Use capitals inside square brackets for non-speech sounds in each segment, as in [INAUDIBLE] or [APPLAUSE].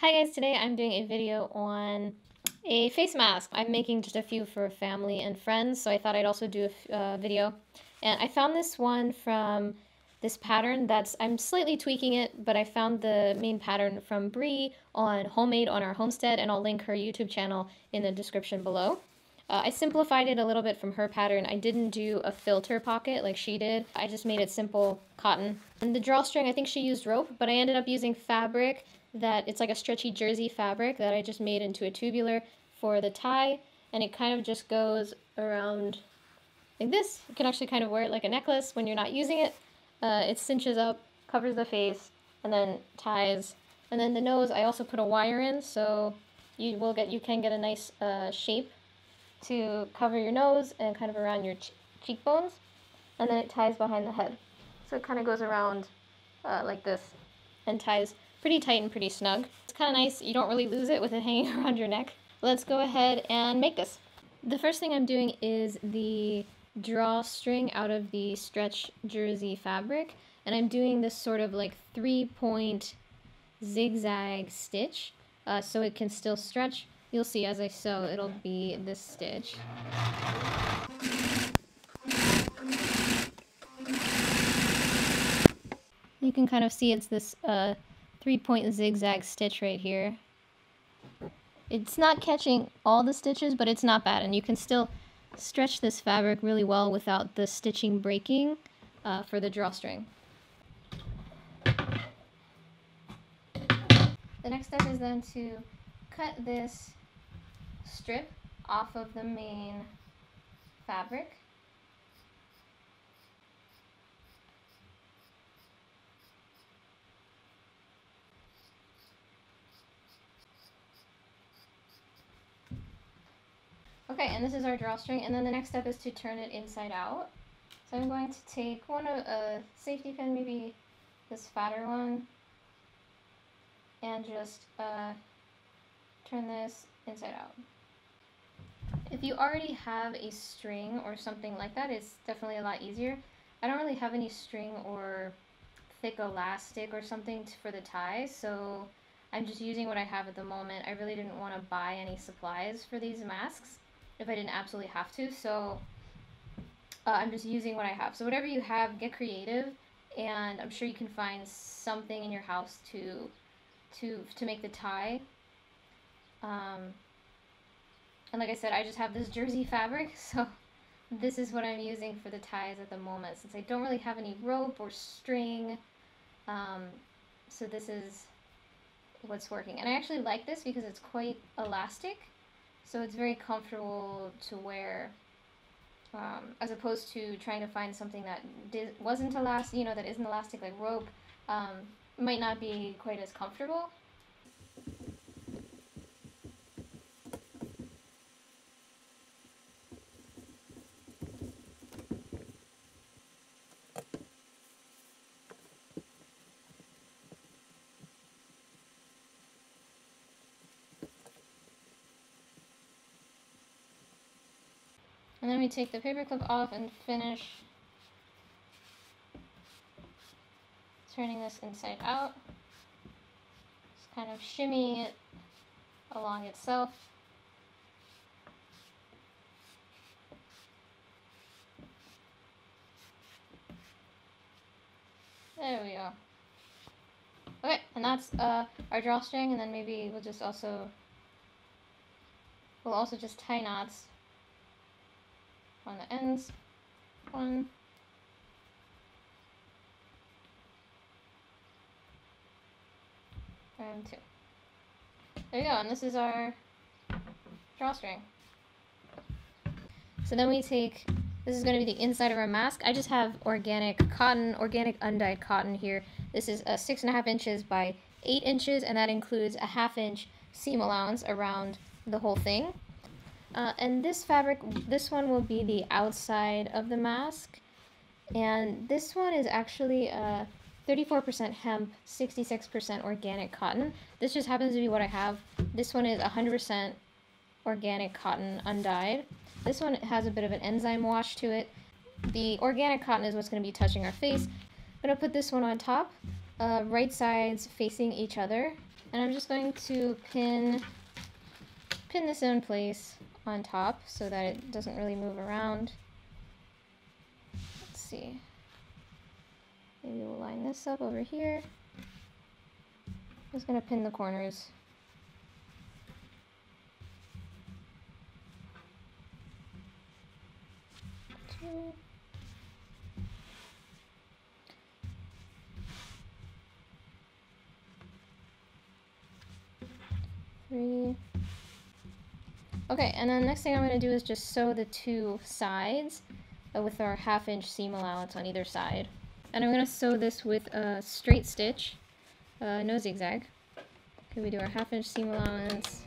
Hi guys, today I'm doing a video on a face mask. I'm making just a few for family and friends, so I thought I'd also do a uh, video. And I found this one from this pattern that's, I'm slightly tweaking it, but I found the main pattern from Brie on Homemade on Our Homestead, and I'll link her YouTube channel in the description below. Uh, I simplified it a little bit from her pattern. I didn't do a filter pocket like she did. I just made it simple cotton. And the drawstring, I think she used rope, but I ended up using fabric that it's like a stretchy jersey fabric that I just made into a tubular for the tie and it kind of just goes around like this. You can actually kind of wear it like a necklace when you're not using it. Uh, it cinches up, covers the face, and then ties. And then the nose, I also put a wire in, so you will get you can get a nice uh, shape to cover your nose and kind of around your ch cheekbones. And then it ties behind the head. So it kind of goes around uh, like this and ties pretty tight and pretty snug. It's kind of nice. You don't really lose it with it [LAUGHS] hanging around your neck. Let's go ahead and make this. The first thing I'm doing is the drawstring out of the stretch jersey fabric. And I'm doing this sort of like three point zigzag stitch uh, so it can still stretch. You'll see as I sew, it'll be this stitch. You can kind of see it's this uh, three-point zigzag stitch right here. It's not catching all the stitches, but it's not bad, and you can still stretch this fabric really well without the stitching breaking uh, for the drawstring. The next step is then to cut this strip off of the main fabric. Okay, and this is our drawstring, and then the next step is to turn it inside out. So I'm going to take one of a safety pin, maybe this fatter one, and just uh, turn this inside out. If you already have a string or something like that, it's definitely a lot easier. I don't really have any string or thick elastic or something for the ties, so I'm just using what I have at the moment. I really didn't want to buy any supplies for these masks if I didn't absolutely have to. So uh, I'm just using what I have. So whatever you have, get creative, and I'm sure you can find something in your house to to to make the tie. Um, and like I said, I just have this jersey [LAUGHS] fabric, so this is what I'm using for the ties at the moment, since I don't really have any rope or string. Um, so this is what's working. And I actually like this because it's quite elastic. So it's very comfortable to wear um, as opposed to trying to find something that wasn't elastic, you know, that isn't elastic like rope, um, might not be quite as comfortable. Then we take the paper clip off and finish turning this inside out. Just kind of shimmying it along itself. There we go. Okay, and that's uh, our drawstring, and then maybe we'll just also, we'll also just tie knots on the ends. One. And two. There you go, and this is our drawstring. So then we take, this is going to be the inside of our mask. I just have organic cotton, organic undyed cotton here. This is a six and a half inches by eight inches, and that includes a half inch seam allowance around the whole thing. Uh, and this fabric, this one will be the outside of the mask. And this one is actually a 34% hemp, 66% organic cotton. This just happens to be what I have. This one is 100% organic cotton undyed. This one has a bit of an enzyme wash to it. The organic cotton is what's going to be touching our face. I'm going to put this one on top, uh, right sides facing each other. And I'm just going to pin, pin this in place on top so that it doesn't really move around. Let's see. Maybe we'll line this up over here. I'm just gonna pin the corners. Two. Three. Okay, and then next thing I'm going to do is just sew the two sides uh, with our half inch seam allowance on either side. And I'm going to sew this with a straight stitch, uh, no zigzag. Okay, we do our half inch seam allowance.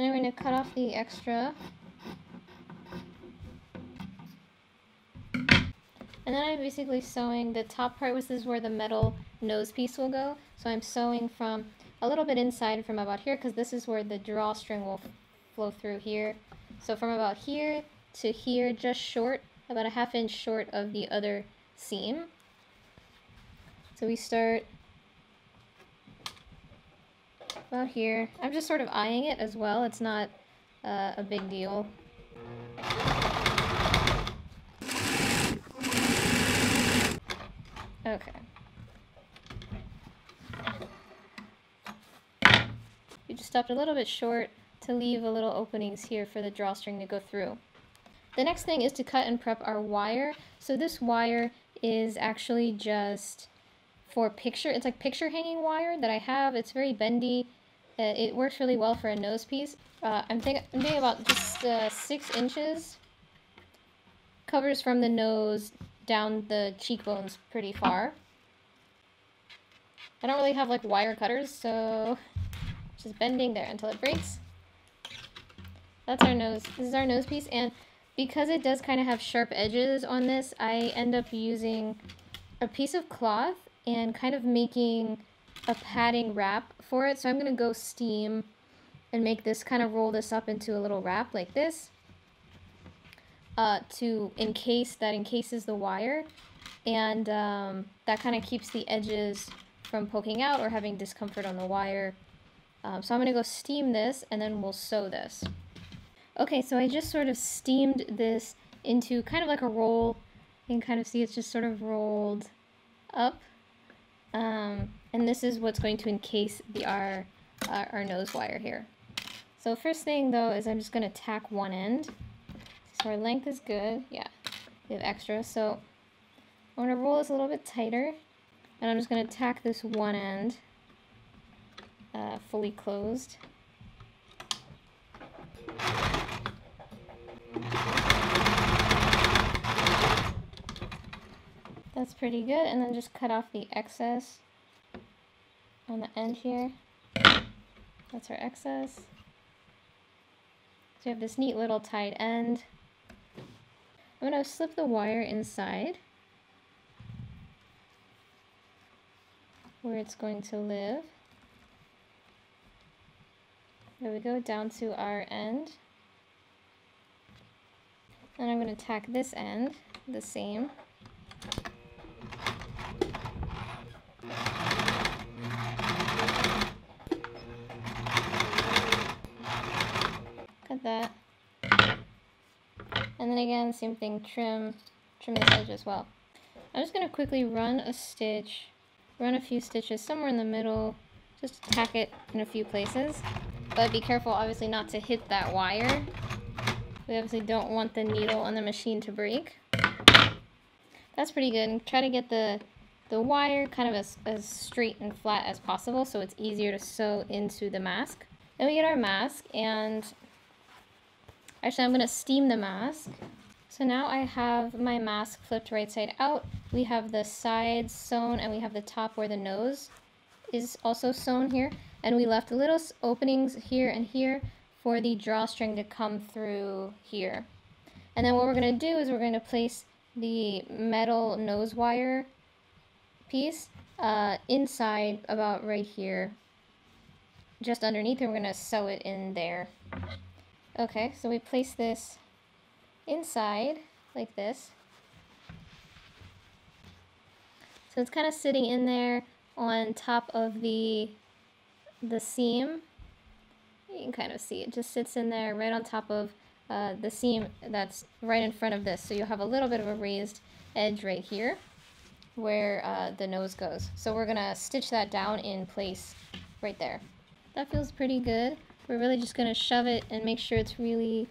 Then I'm going to cut off the extra. And then I'm basically sewing the top part, which is where the metal nose piece will go. So I'm sewing from a little bit inside from about here, because this is where the drawstring will flow through here. So from about here to here, just short, about a half inch short of the other seam. So we start about here. I'm just sort of eyeing it as well. It's not uh, a big deal. Okay. We just stopped a little bit short to leave a little openings here for the drawstring to go through. The next thing is to cut and prep our wire. So this wire is actually just for picture, it's like picture hanging wire that I have. It's very bendy uh, it works really well for a nose piece. Uh, I'm, think I'm thinking about just uh, six inches. Covers from the nose down the cheekbones pretty far. I don't really have like wire cutters, so just bending there until it breaks. That's our nose. This is our nose piece, and because it does kind of have sharp edges on this, I end up using a piece of cloth and kind of making a padding wrap for it. So I'm going to go steam and make this kind of roll this up into a little wrap like this uh, to encase that encases the wire and um, that kind of keeps the edges from poking out or having discomfort on the wire. Um, so I'm going to go steam this and then we'll sew this. Okay, so I just sort of steamed this into kind of like a roll. You can kind of see it's just sort of rolled up. Um, and this is what's going to encase the our, our nose wire here. So first thing though is I'm just going to tack one end. So our length is good. Yeah, we have extra. So I'm going to roll this a little bit tighter. And I'm just going to tack this one end uh, fully closed. That's pretty good. And then just cut off the excess on the end here. That's our excess. So we have this neat little tied end. I'm going to slip the wire inside where it's going to live. There we go, down to our end. And I'm going to tack this end the same. That. And then again, same thing, trim, trim this edge as well. I'm just going to quickly run a stitch, run a few stitches somewhere in the middle, just tack it in a few places. But be careful, obviously, not to hit that wire. We obviously don't want the needle on the machine to break. That's pretty good. And try to get the, the wire kind of as, as straight and flat as possible so it's easier to sew into the mask. Then we get our mask, and Actually, I'm going to steam the mask. So now I have my mask flipped right side out. We have the sides sewn and we have the top where the nose is also sewn here. And we left little openings here and here for the drawstring to come through here. And then what we're going to do is we're going to place the metal nose wire piece uh, inside about right here just underneath and we're going to sew it in there. Okay, so we place this inside like this. So it's kind of sitting in there on top of the the seam. You can kind of see it just sits in there right on top of uh, the seam that's right in front of this. So you'll have a little bit of a raised edge right here where uh, the nose goes. So we're gonna stitch that down in place right there. That feels pretty good. We're really just gonna shove it and make sure it's really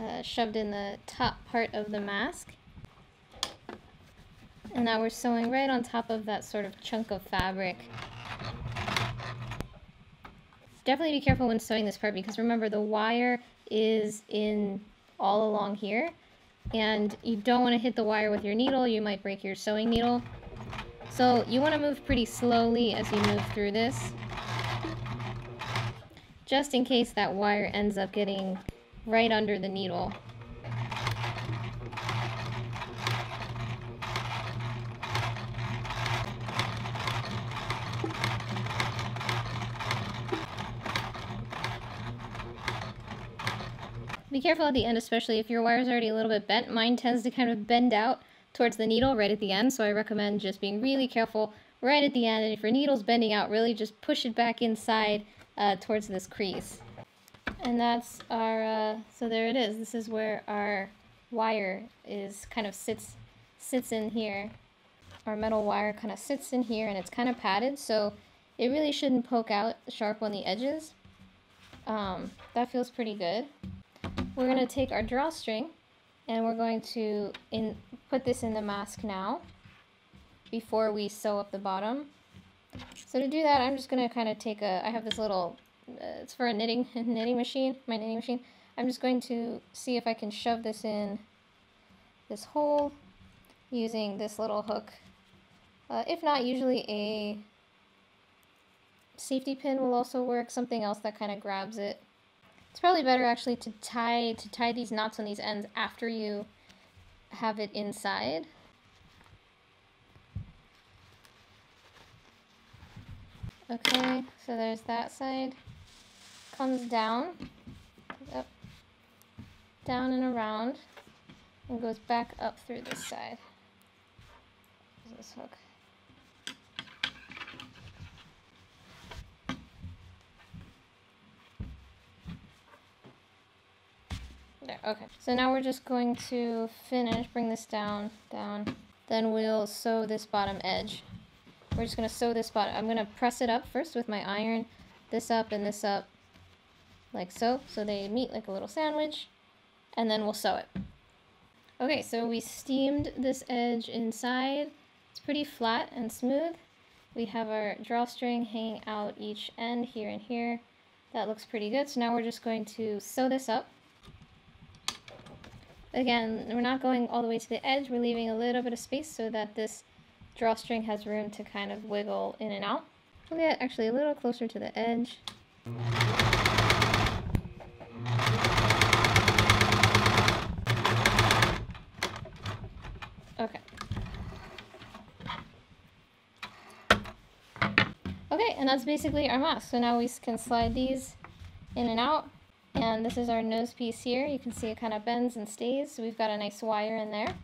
uh, shoved in the top part of the mask. And now we're sewing right on top of that sort of chunk of fabric. Definitely be careful when sewing this part because remember the wire is in all along here and you don't want to hit the wire with your needle, you might break your sewing needle. So you want to move pretty slowly as you move through this just in case that wire ends up getting right under the needle. Be careful at the end, especially if your wire is already a little bit bent. Mine tends to kind of bend out towards the needle right at the end, so I recommend just being really careful right at the end. And if your needle's bending out, really just push it back inside uh, towards this crease. And that's our, uh, so there it is. This is where our wire is kind of sits, sits in here. Our metal wire kind of sits in here and it's kind of padded, so it really shouldn't poke out sharp on the edges. Um, that feels pretty good. We're going to take our drawstring and we're going to in, put this in the mask now before we sew up the bottom. So to do that, I'm just going to kind of take a, I have this little, uh, it's for a knitting, [LAUGHS] knitting machine, my knitting machine. I'm just going to see if I can shove this in this hole using this little hook. Uh, if not, usually a safety pin will also work, something else that kind of grabs it. It's probably better actually to tie to tie these knots on these ends after you have it inside. Okay, so there's that side. Comes down, up, down and around, and goes back up through this side. This hook. There, okay. So now we're just going to finish, bring this down, down. Then we'll sew this bottom edge. We're just going to sew this spot. I'm going to press it up first with my iron, this up and this up, like so. So they meet like a little sandwich, and then we'll sew it. Okay, so we steamed this edge inside. It's pretty flat and smooth. We have our drawstring hanging out each end here and here. That looks pretty good. So now we're just going to sew this up. Again, we're not going all the way to the edge. We're leaving a little bit of space so that this drawstring has room to kind of wiggle in and out. We'll get actually a little closer to the edge. Okay. Okay, and that's basically our mask. So now we can slide these in and out. And this is our nose piece here. You can see it kind of bends and stays. So we've got a nice wire in there.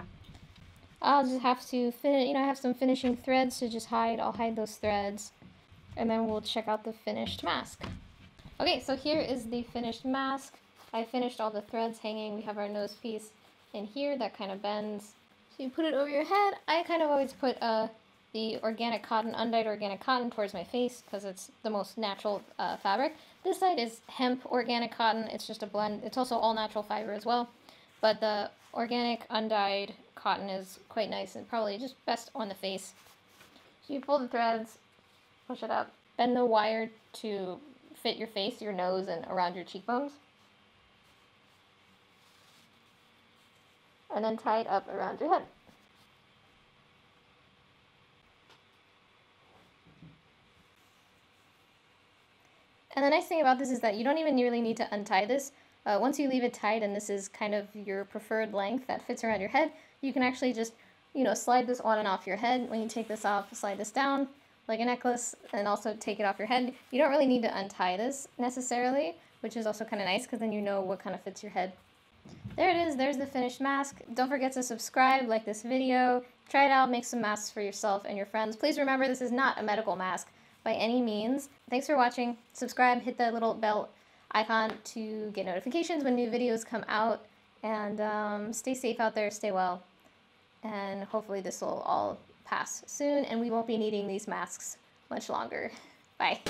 I'll just have to finish, you know, I have some finishing threads to just hide. I'll hide those threads and then we'll check out the finished mask. Okay, so here is the finished mask. I finished all the threads hanging. We have our nose piece in here that kind of bends. So you put it over your head. I kind of always put uh, the organic cotton, undyed organic cotton towards my face because it's the most natural uh, fabric. This side is hemp organic cotton. It's just a blend. It's also all natural fiber as well. But the organic undyed cotton is quite nice and probably just best on the face. So you pull the threads, push it up, bend the wire to fit your face, your nose, and around your cheekbones. And then tie it up around your head. And the nice thing about this is that you don't even really need to untie this. Uh, once you leave it tied and this is kind of your preferred length that fits around your head, you can actually just, you know, slide this on and off your head. When you take this off, slide this down like a necklace and also take it off your head. You don't really need to untie this necessarily, which is also kind of nice because then you know what kind of fits your head. There it is, there's the finished mask. Don't forget to subscribe, like this video, try it out, make some masks for yourself and your friends. Please remember this is not a medical mask by any means. Thanks for watching. Subscribe, hit the little bell icon to get notifications when new videos come out. And um, stay safe out there, stay well. And hopefully this will all pass soon and we won't be needing these masks much longer. Bye.